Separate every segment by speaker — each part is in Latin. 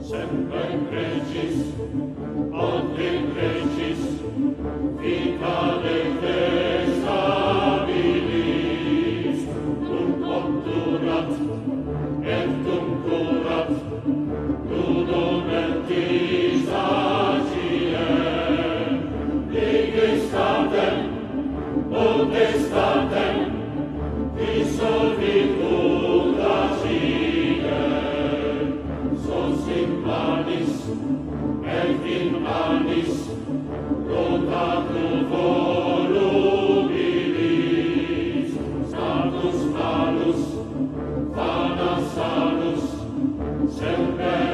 Speaker 1: sempre in precis, od in precis, vita de te stabilis, cum conturat, et cum curat, tu domentis agiem, digestatem, potestatem, dissolvitur, Planis, et in planis, rotatum volubilis, status malus, fana sanus, semper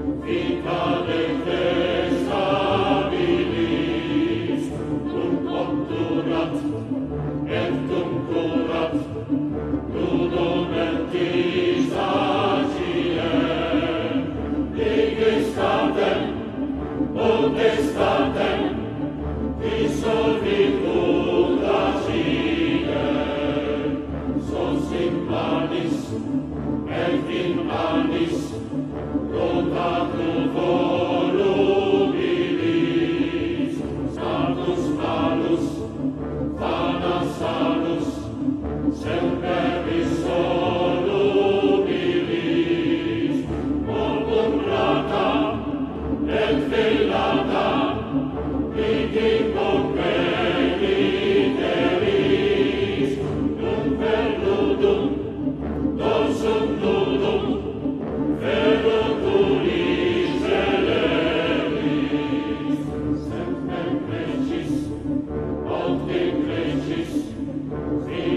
Speaker 1: Vita sempre